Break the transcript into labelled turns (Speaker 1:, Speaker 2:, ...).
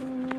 Speaker 1: Mm,